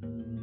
Thank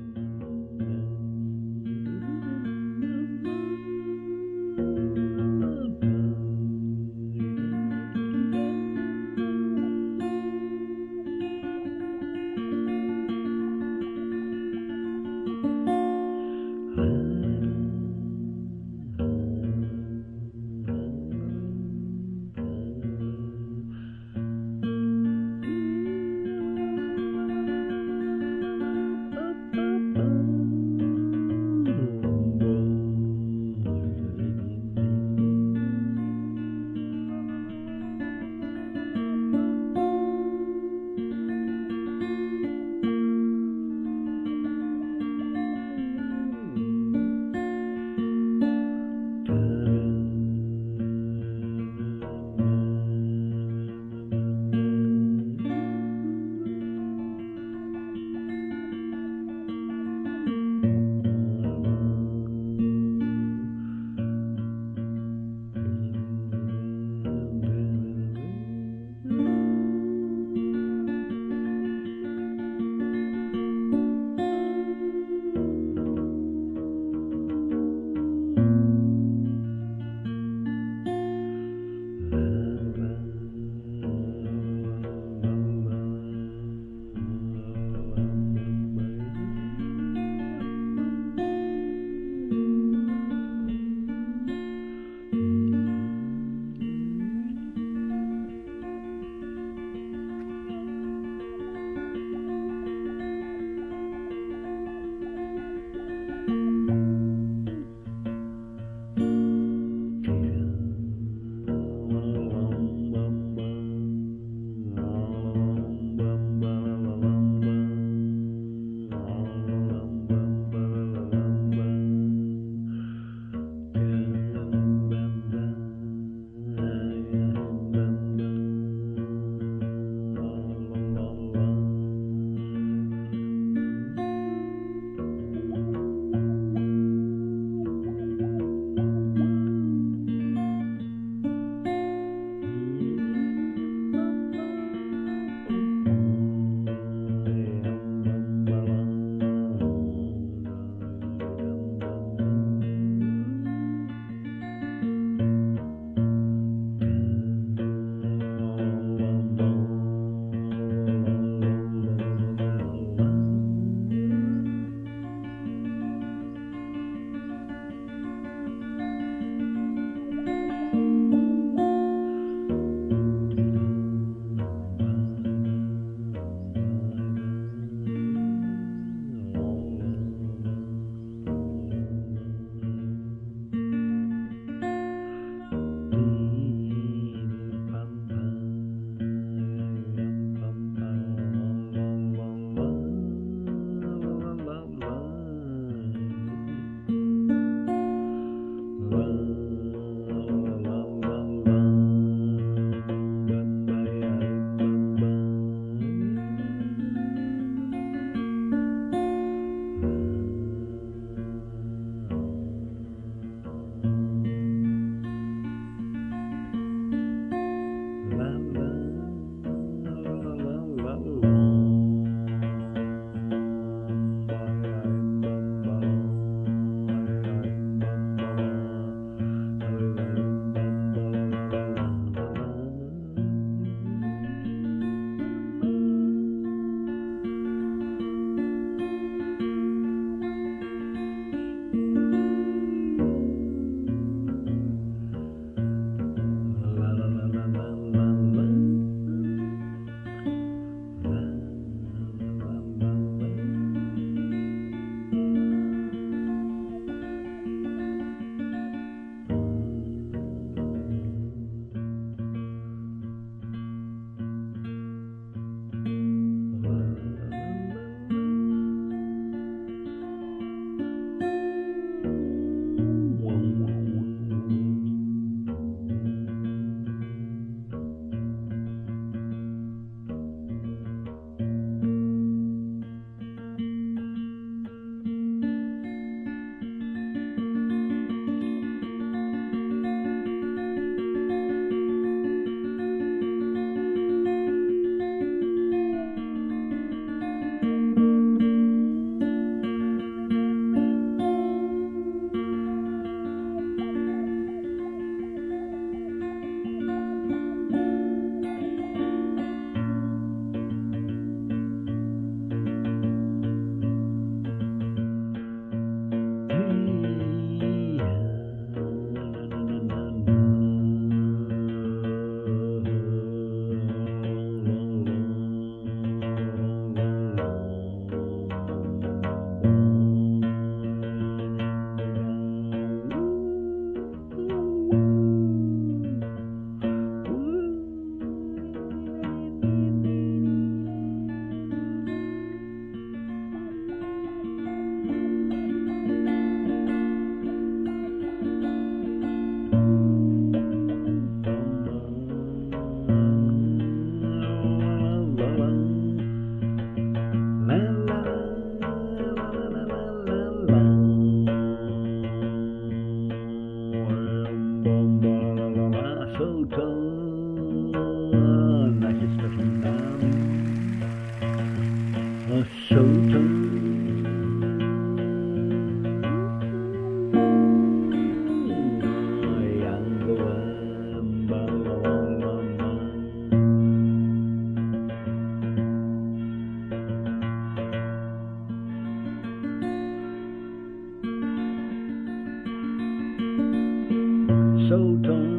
toe tone.